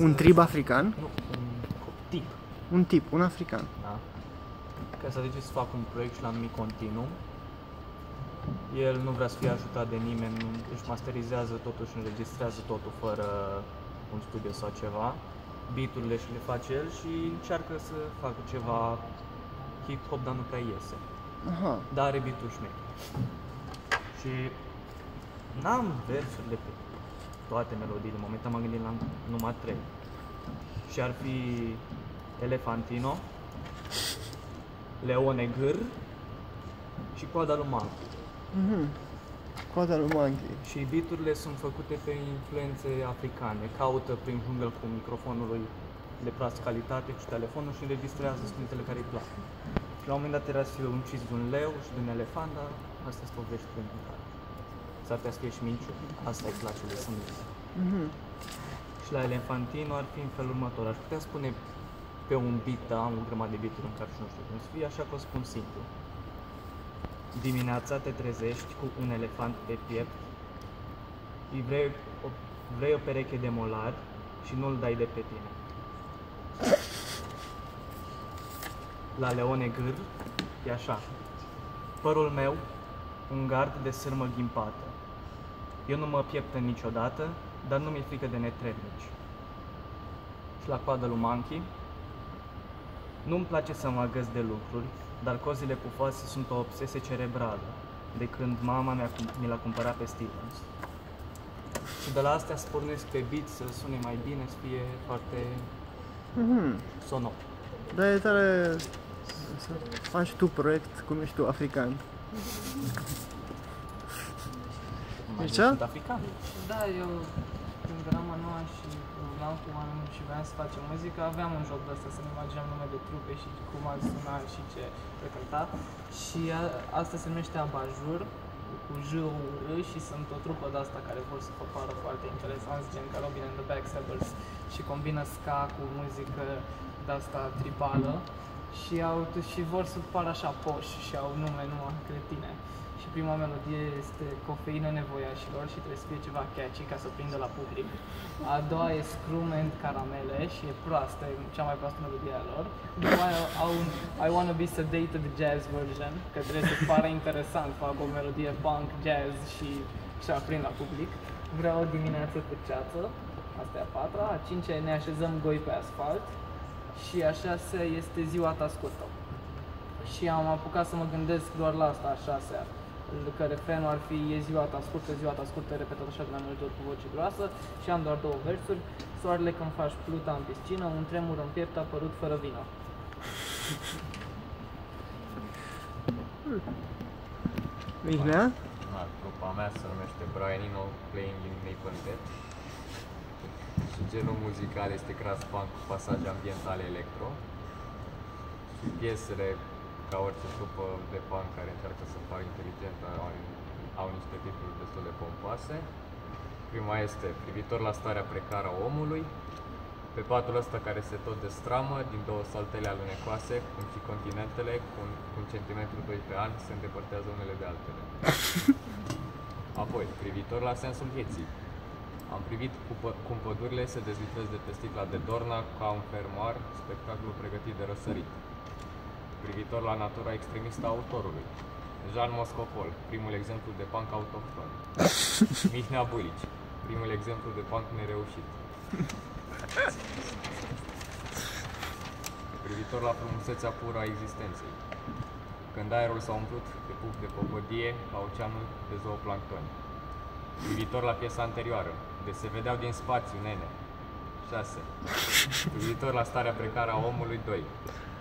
Un trib african? Nu, un tip. Un tip, un african. Da? Ca să zice să fac un proiect și l-am numit Continuum. El nu vrea să fie ajutat de nimeni, nu- își masterizează totul și înregistrează totul fără un studio sau ceva. Beaturile și le face el și încearcă să facă ceva hip-hop, dar nu prea iese. Aha. Dar are beat-uri șmeche. Și n-am versurile pe toate melodiile. În momentul m-am gândit la numai trei. Și ar fi Elefantino, Leone Gâr și Coada lui Mancu. Mhm. Coada lui Monkey. Și beaturile sunt făcute pe influențe africane. Caută prin jungle cu microfonul lui de proastă calitate și telefonul și înregistrează sunetele care îi plac. Și la un moment dat era să fie un cis de un leu și de un elefant, dar astea sunt poveștile în care. S-ar putea să fie și minciuni. Asta îi place de sunt. Mhm. Și la Elefantino ar fi în felul următor. Aș putea spune pe un beat, dar am o grămadă de beaturi în care și nu știu cum să fie, așa că o spun simplu. Dimineața te trezești cu un elefant pe piept, îi vrei o, vrei o pereche de molar și nu-l dai de pe tine. La Leone Gâr e așa. Părul meu, un gard de sârmă ghimpată. Eu nu mă pieptă niciodată, dar nu mi-e frică de netrebnici. Și la coadă lui Monkey, nu-mi place să mă agăs de lucruri, dar cozile pufoase sunt o obsesie cerebrală, de când mama mea cum- mi l-a cumpărat pe Stevens. Și de la astea să pornesc pe beat să sune mai bine, să fie foarte Mhm. sonor. Dar e tare să faci tu proiect cum ești tu african. Mai Deci mult ce? sunt african. Da, eu când eram a noua și vorbeam cu oameni și voiam să facem muzică, aveam un joc de ăsta să ne imaginăm nume de trupe și cum ar suna și ce recânta. Și a, asta se numește Abajur, cu J U R și sunt o trupă de asta care vor să pară foarte interesanți, gen ca Robin and the Backstabbers și combină ska cu muzică de asta tribală și, au, și vor să pară așa poși și au nume numai cretine. Și prima melodie este Cofeină nevoiașilor și trebuie să fie ceva catchy ca să prindă la public. A doua e Scrum and Caramele și e proastă, e cea mai proastă melodie a lor. După aia au un I Wanna Be Sedated Jazz version, că trebuie să pară interesant, fac o melodie punk, jazz și și prind la public. Vreau o dimineață cu ceață, asta e a patra. A cincea e Ne așezăm goi pe asfalt. Și a șasea este Ziua ta scurtă. Și am apucat să mă gândesc doar la asta, a șasea că refrenul ar fi e ziua ta scurtă, ziua ta scurtă, repetat așa de mai multe ori cu voce groasă și am doar două versuri. Soarele când faci pluta în piscină, un tremur în piept a apărut fără vină. Mihnea? Da, grupa mea se numește Brian Eno Playing in Maple Dead. Și genul muzical este crass punk cu pasaje ambientale electro. Și piesele, ca orice trupă de punk care încearcă să pară inteligentă, au, au niște titluri destul de pompoase. Prima este privitor la starea precară a omului, pe patul ăsta care se tot destramă din două saltele alunecoase, cum și continentele, cu un, cu un centimetru doi pe an, se îndepărtează unele de altele. Apoi, privitor la sensul vieții. Am privit cum, pă- cum pădurile se dezlitresc de pe sticla de dorna ca un fermoar, spectacolul pregătit de răsărit. Privitor la natura extremistă a autorului. Jean Moscopol, primul exemplu de punk autohton. Mihnea Bulici, primul exemplu de punk nereușit. Privitor la frumusețea pură a existenței. Când aerul s-a umplut de pup de pogodie ca oceanul de zooplanctoni. Privitor la piesa anterioară, de se vedeau din spațiu, nene. 6. Privitor la starea precară a omului, 2.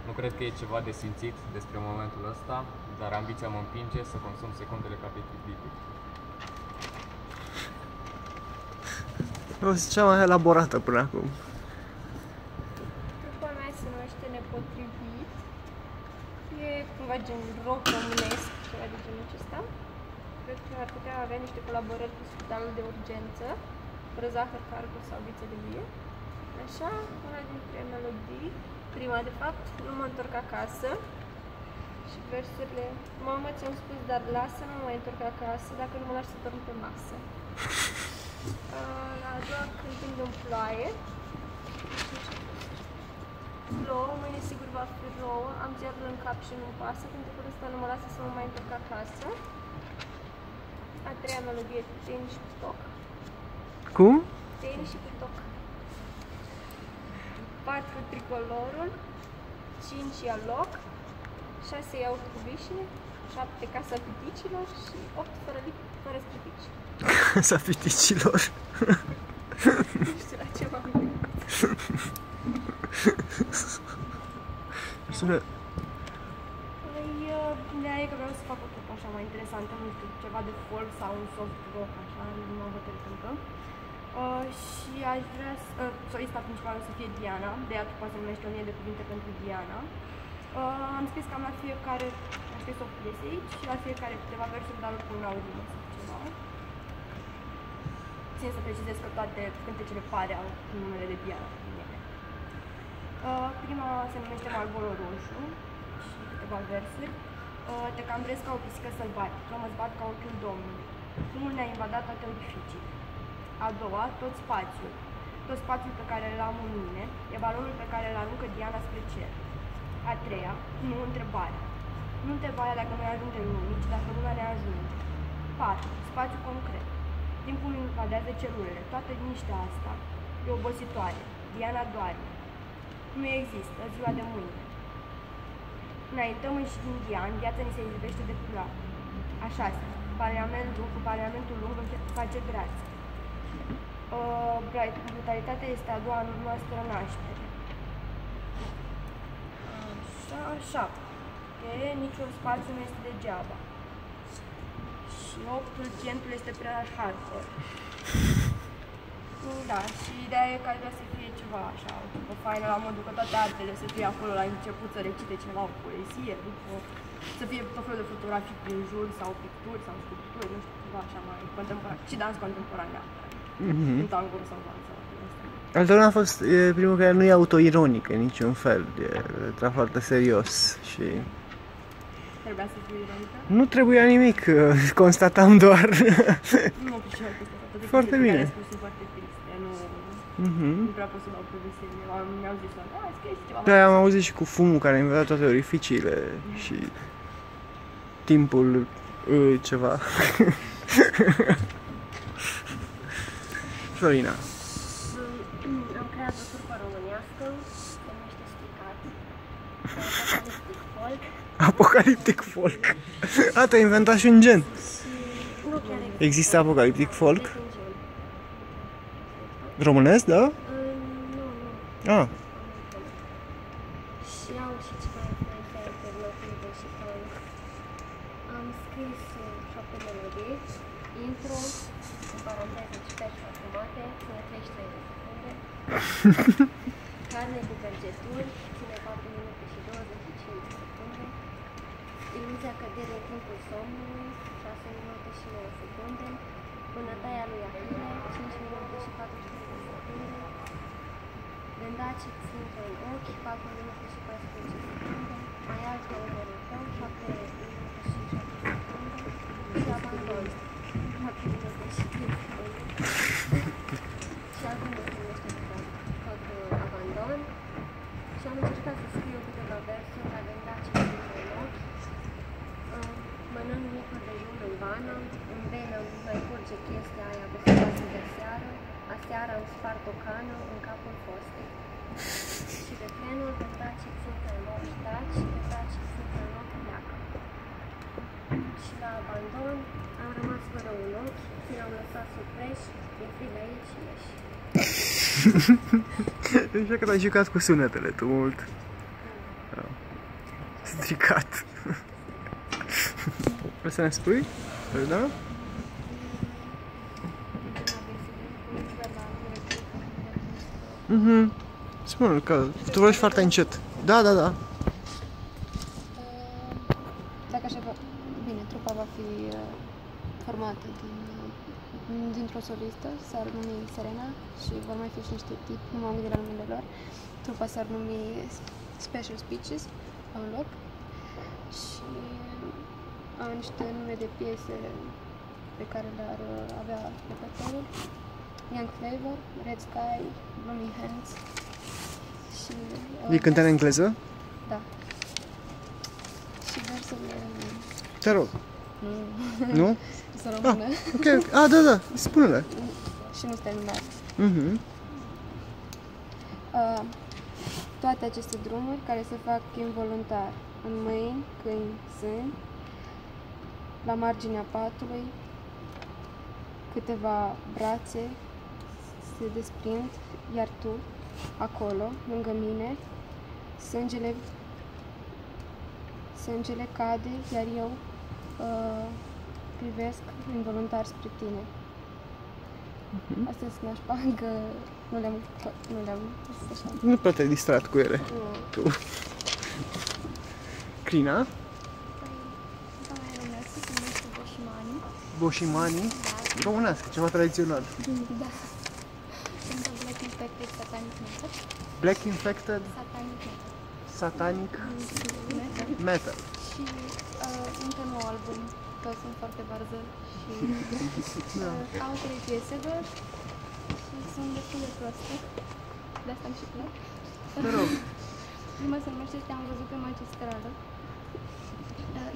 Nu cred că e ceva de simțit despre momentul ăsta, dar ambiția mă împinge să consum secundele ca pe Titanic. A fost cea mai elaborată până acum. Trupa mea se numește Nepotrivit. E cumva gen rock românesc, ceva de genul acesta. Cred că ar putea avea niște colaborări cu Spitalul de Urgență, fără zahăr, cargo sau viță de vie. Așa, una dintre melodii, prima de fapt, nu mă întorc acasă. Și versurile, mamă ți-am spus, dar lasă, nu mă mai întorc acasă dacă nu mă lași să dorm pe masă. Uh, La a doua cântând în ploaie, Plouă, mâine sigur va fi rouă, am cerul în cap și nu-mi pasă, pentru că ăsta nu mă lasă să mă mai întorc acasă. A treia melodie, tenis și toc. Cum? Tenis și toc. 4 tricolorul, 5 ia loc, 6 iau cu vișine, 7 casa piticilor și 8 fără, lip, fără scripici. Casa piticilor. Nu știu la ce m-am gândit. Sună... Păi, uh, ideea e că vreau să fac o trupă așa mai interesantă, nu știu, ceva de folk sau un soft rock, așa, nu m-am hotărât încă. Uh, și aș vrea să... Uh, solista principală să fie Diana, de ea trupa se numește 1000 de cuvinte pentru Diana. Uh, am scris cam la fiecare, am scris o piesă aici și la fiecare câteva versuri, dar oricum n-au rimă sau ceva. Țin să precizez că toate cântecele pare au numele de Diana în ele. Uh, prima se numește Marlboro Roșu și câteva versuri. Uh, te cambrez ca o pisică sălbatică, mă zbat ca ochiul Domnului. Fumul ne-a invadat toate orificiile. A doua, tot spațiul. Tot spațiul pe care îl am în mine, e balonul pe care îl aruncă Diana spre cer. A treia, nu întrebarea. Nu întrebarea dacă noi ajungem lumii, ci dacă lumea ne ajunge. 4. Spațiu concret. Timpul invadează celulele. Toată liniștea asta e obositoare. Diana doarme. Nu există ziua de mâine. Înaintăm în Știndian, viața ni se iubește de culoare. A șase. Parlamentul, cu Parlamentul lung face grație. Uh, Bright, brutalitatea este a doua noastră naștere. Așa, șapte. Niciun spațiu nu este degeaba. Și optul, centul este prea hardcore. Da, și ideea e că ar vrea să fie ceva așa, o faină la modul că toate artele să fie acolo la început, să recite ceva, o poezie, după să fie tot felul de fotografii prin jur sau picturi sau sculpturi, nu știu, ceva așa mai contemporan. Și dans contemporan, da. Mhm. Un tango sau dans sau din asta. Al doilea a fost e, primul care nu e autoironic în niciun fel, e tra foarte serios și Trebuia să fie ironică. nu trebuia nimic, constatam doar. Nu mă pricep cu asta. Toate Foarte chestiile pe bine. care le spus sunt foarte triste, nu, Mhm. nu prea pot să dau pe veselie. Am- Mi-au zis la, da, scrie ceva Da, am auzit și cu fumul care a invadat toate orificiile și timpul uh, ceva. Florina. Am creat o trupă românească, se numește Stricat. Apocaliptic folk Apocaliptic folk. A, tu ai inventat și un gen. și nu chiar există. Există apocaliptic folk? Este un gen. Românesc, da? Uh, Nu, nu. Ah, Și au și ceva influențe alternative și punk. Am scris uh, șapte melodii, intro, în paranteză citești jumate, ține 33 de secunde. Carne cu vergeturi, ține 4 minute și 25 de secunde. Iluzia căderii în timpul somnului, 6 minute și 9 secunde. Bunătaia lui Ahile, 5 minute și 45 de secunde. Gândaci țintă în ochi, 4 minute și 14 secunde. Mai alt la numărul tău, 7 minute și 7 secunde. Și abandon, 7 minute și 5 secunde. și albumul se numește tot, tot uh, abandon. Și am încercat să scriu câteva versuri la gândaci țintă în ochi. Uh, Mănânc micul dejun în vană, în venă mai curge chestia aia pe de seară, aseară am spart o cană în capul fostei. Și de trenul de taci țintă în loc taci, de taci țintă în loc pleacă. Și la abandon am rămas fără un ochi, ți l-am lăsat surpreși, e frig aici și ieși. Așa că ai jucat cu sunetele tu mult. Da. Stricat. Vrei să ne spui? Păi da? Mhm. Spune că tu vorbești foarte încet. Da, da, da. Dacă așa va... Bine, trupa va fi uh, formată din, uh, dintr-o solistă, s-ar numi Serena și vor mai fi și niște tipi, nu m-am gândit la numele lor. Trupa s-ar numi Special Speeches, la un loc. Și au niște nume de piese pe care le-ar uh, avea repertoriul. Young Flavor, Red Sky, Blooming Hands și Și, uh, E cântare în engleză? Da. Și versurile... Te rog. Nu, Nu? să rămână. Ok, ok. Ah, da, da. Spune-le. și nu terminat. Mhm. Uh, toate aceste drumuri care se fac involuntar, în mâini, câini, sâni, la marginea patului, câteva brațe se desprind, iar tu, acolo, lângă mine, sângele, sângele cade, iar eu uh, privesc involuntar spre tine. Astea sunt nașpa, că nu le-am, nu le-am zis așa. Nu prea te-ai distrat cu ele. Nu. Tu. Crina, Păi, doamna românească se numește Boșimani. Boșimani, românească, ceva tradițional. Da. Sunt o Black Infected Satanic Metal. Black Infected Satanic Metal. Satanic Metal. Metal. Și uh, încă nou album, că sunt foarte varză și uh, au trei piese doar și sunt destul de proaste. De asta am și plec. Te rog. Prima se numește Te-am văzut pe magistrală.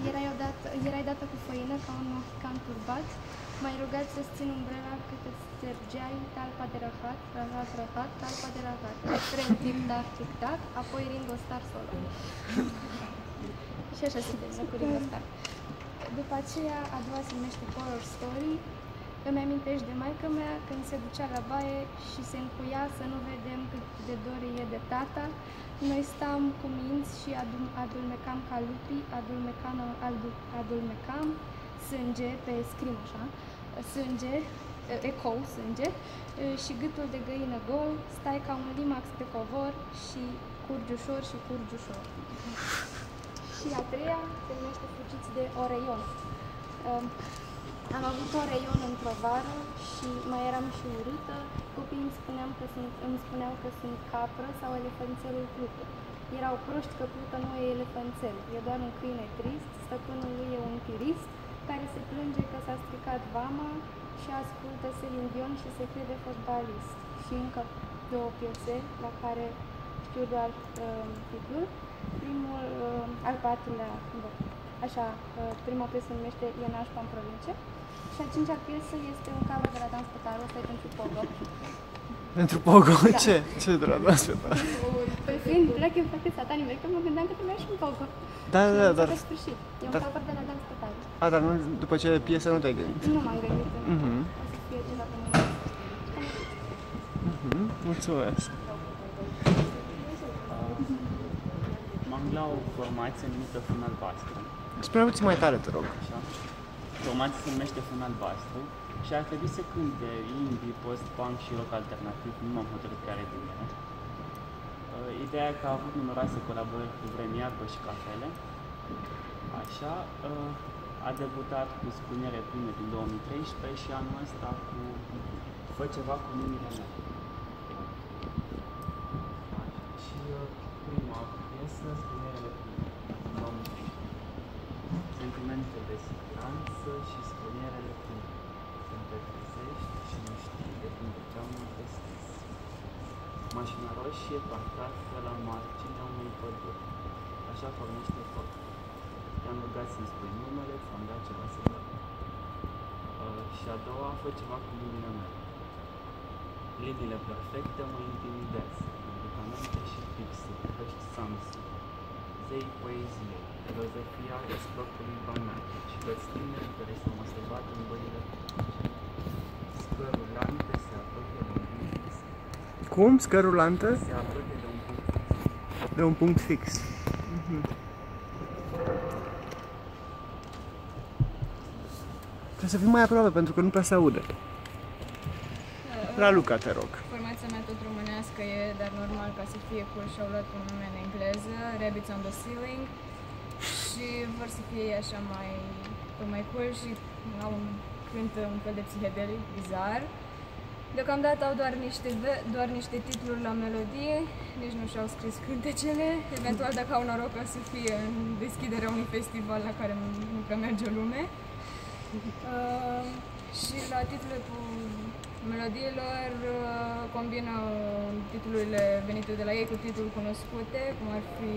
Uh, erai, odată, erai dată cu făină ca un mohican turbat. M-ai rugat să-ți țin umbrela cât îți stergeai talpa de rahat, rahat, rahat, talpa de rahat. Refren, tic-tac, tic-tac, apoi Ringo Starr solo. Și așa se termină cu Ringo Starr. După aceea, a doua se numește Horror Story. Îmi amintești de maică mea când se ducea la baie și se încuia să nu vedem cât de dor e de tata. Noi stam cu minți și adum, adulmecam ca lupii, adulmecam, adul, adulmecam sânge pe scrim așa, sânge, ecou, sânge, și gâtul de găină gol, stai ca un limax pe covor și curgi ușor și curgi ușor. Și a treia se numește Fugiți de Oreion. Um, Am avut Oreion într-o vară și mai eram și urâtă. Copiii îmi, spuneam că sunt, îmi spuneau că sunt capră sau elefanțelul Pluto. Erau proști că Pluto nu e elefanțel, e doar un câine trist, stăpânul lui e un tirist, care se plânge că s-a stricat vama și ascultă Celine Dion și se crede fotbalist. Și încă două piese la care știu doar uh, titlul. Primul, uh, al patrulea, bă, așa, uh, prima piesă se numește E nașpa în provincie. Și a cincea piesă este un cover de la Dan Spătaru, ăsta e pentru Pogo. Pentru Pogo, Da. ce? Ce de la Dansfetar? Păi fiind Black Infected Satanic Metal, mă gândeam că trebuia și un Pogo. Da, da, da, dar... Pe sfârșit. E un dar- cover de la Dan Spătaru. A, dar nu, după ce piesă nu te-ai gândit. Nu m-am gândit. Mhm. O să fie ceva pe mine. Mhm, Mulțumesc. M-am gândit la o formație numită Fân Albastru, Spune puțin mai tare, te rog. așa. Formația se numește Fân Albastru și ar trebui să cânte indie, post-punk și rock alternativ, nu m-am hotărât care din ele. Uh, Ideea e că a avut numeroase colaborări cu Vreme Iarbă și Cafele. Așa, uh, a debutat cu Spunere Plină din 2013 și anul ăsta cu Fă ceva cu numele meu. Și uh, prima piesă, Spunerele Pline, 2013. Sentimente de siguranță și spunerele pline. Când te trezești și nu știi de când geamul deschis. Mașina roșie parcată la marginea unei păduri. Așa pornește foc. Te-am rugat să-mi spui numele, ți-am dat ceva să beau. Uh, și a doua, fă ceva cu lumina mea. Liniile perfecte mă intimidează. Medicamente și pixuri, căști Samsung. Zei poezie, filozofia răsplăcului banal și toți tinerii care s-au masturbat în băile scărulante se apropie de un punct fix. Cum? Scărulantă? Se apropie de un punct fix. De un punct fix. Mhm. Trebuie să fii mai aproape pentru că nu prea se aude. Raluca, te rog. Formația mea tot românească e, dar normal ca să fie cool și-au luat un nume în engleză, Rabbits on the Ceiling și vor să fie așa mai, tot mai cool și au un, cântă un fel de psihedelic bizar. Deocamdată au doar niște, ve- doar niște titluri la melodie, nici nu și-au scris cântecele. Eventual, dacă au noroc, o să fie în deschiderea unui festival la care nu nu prea merge lume. Uh, și la titlurile cu melodiilor uh, combină un titlu titlurile venite de la ei cu titluri cunoscute, cum ar fi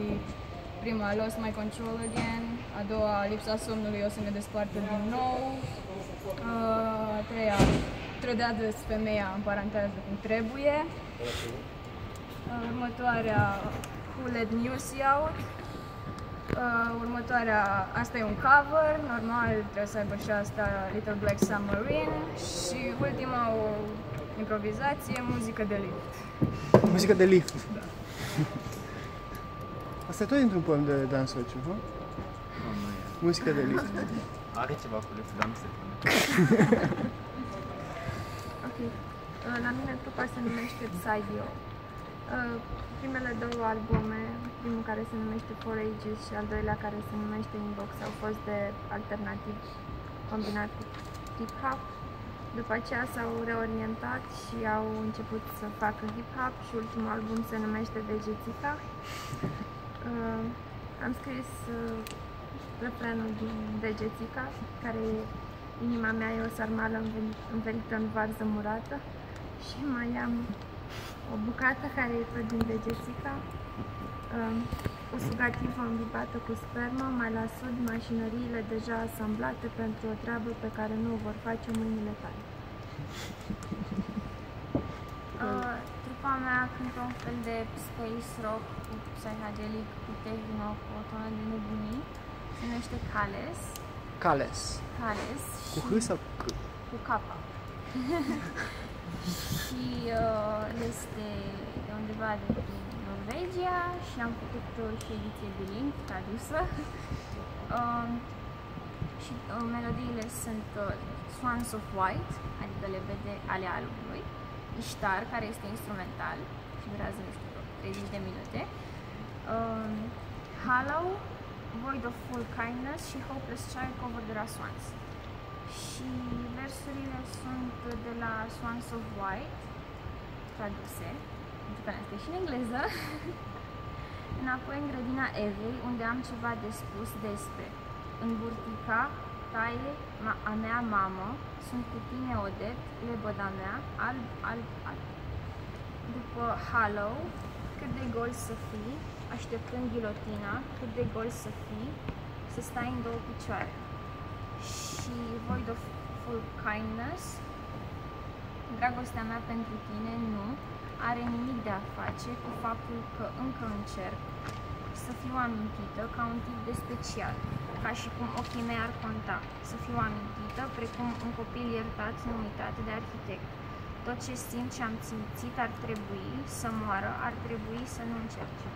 prima Lost My Control Again, a doua Lipsa somnului o să ne despartă din nou, a treia Trădează femeia în paranteză cum trebuie, următoarea Who Let New See Out, Uh, următoarea, asta e un cover, normal trebuie să aibă și asta Little Black Submarine și ultima o improvizație, muzică de lift. Muzică de lift. Da. Asta e tot dintr-un poem de Dan Sociu, nu? Nu, nu e. Muzică de lift. Are ceva cu liftul, dar nu se pune. Ok. Uh, La mine trupa se numește Psydio. Uh, Primele două albume, primul care se numește Four Ages și al doilea care se numește Inbox, au fost de alternativ combinat cu hip-hop. După aceea s-au reorientat și au început să facă hip-hop și ultimul album se numește Vegetica. Uh, am scris uh, refrenul din Vegetica, care e Inima mea e o sarmală învel- învelită în varză murată și mai am o bucată care e tot din Vegetica, um, o sugativă îmbibată cu spermă, mai la sud mașinăriile deja asamblate pentru o treabă pe care nu o vor face mâinile tale. Uh, trupa mea cântă un fel de space rock cu psychedelic, cu techno, cu o tonă de nebunii. Se numește Cales. Cales. Cales. Cu H și- sau C? Cu capa. și uh, este de undeva de prin Norvegia și am făcut uh, și ediție biling tradusă. Um, și uh, melodiile sunt uh, Swans of White, adică lebede ale albumului, Ishtar, care este instrumental și durează, nu știu, vreo 30 de minute, um, Hollow, Void of Full Kindness și Hopeless Child cover de la Swans. Și versurile sunt de la Swans of White, traduse, pentru că este și în engleză. Înapoi în grădina Evei, unde am ceva de spus despre în burtica, taie, ma- a mea mamă, sunt cu tine Odet, lebăda mea, alb, alb, alb. După Hollow, cât de gol să fii, așteptând ghilotina, cât de gol să fii, să stai în două picioare. Și Void of Full Kindness, dragostea mea pentru tine nu are nimic de a face cu faptul că încă încerc să fiu amintită ca un tip de special, ca și cum ochii mei ar conta, să fiu amintită precum un copil iertat, neuitat de arhitect. Tot ce simt și am simțit ar trebui să moară, ar trebui să nu încerce.